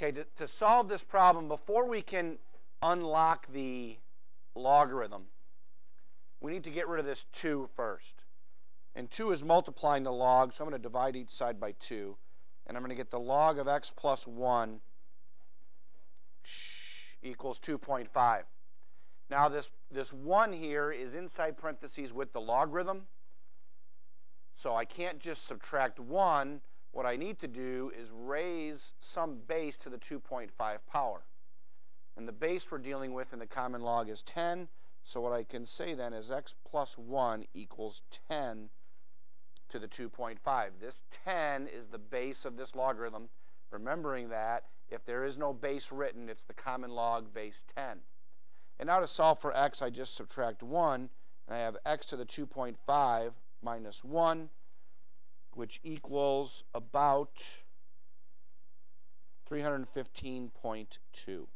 Okay, to, to solve this problem, before we can unlock the logarithm, we need to get rid of this 2 first. And 2 is multiplying the log, so I'm going to divide each side by 2. And I'm going to get the log of x plus 1 equals 2.5. Now this, this 1 here is inside parentheses with the logarithm. So I can't just subtract 1. What I need to do is raise some base to the 2.5 power. And the base we're dealing with in the common log is 10. So what I can say then is x plus 1 equals 10 to the 2.5. This 10 is the base of this logarithm. Remembering that if there is no base written, it's the common log base 10. And now to solve for x, I just subtract 1, and I have x to the 2.5 minus 1, which equals about 315.2.